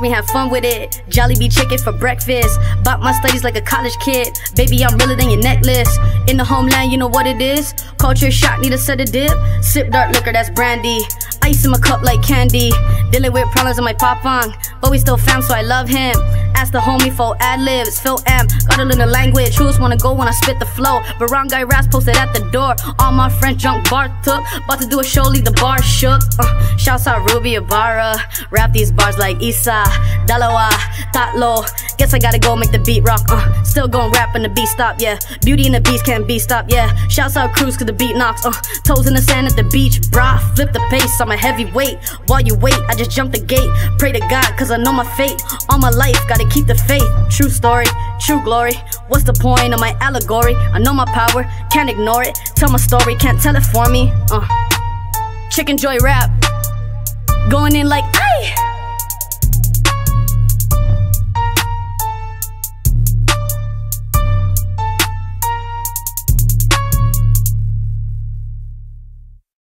watch me have fun with it. Jolly Jollibee chicken for breakfast. Bought my studies like a college kid. Baby, I'm realer than your necklace. In the homeland, you know what it is. Culture shock, need a set of dip. Sip dark liquor, that's brandy. Ice in my cup like candy. Dealing with problems in my pop on. But we still fam, so I love him. Ask the homie for ad libs. Phil M. Gotta the language. Truths wanna go when I spit the flow. Guy raps posted at the door. All my friends junk bar took. About to do a show, leave the bar shook. Uh, shouts out Ruby Ibarra. Rap these bars like Isa. Dalawa. Tatlo. Guess I gotta go make the beat rock. Uh, still gon' rap when the beat stop, yeah. Beauty and the beast can't be stopped, yeah. Shouts out Kruise cause the beat knocks. Uh, toes in the sand at the beach, brah. Flip the pace, I'm a heavyweight. While you wait, I just jump the gate. Pray to God cause I know my fate. All my life, gotta keep the faith. True story, true glory. What's the point of my allegory? I know my power, can't ignore it. Tell my story, can't tell it for me. Uh. Chicken Joy rap. Going in like, ah!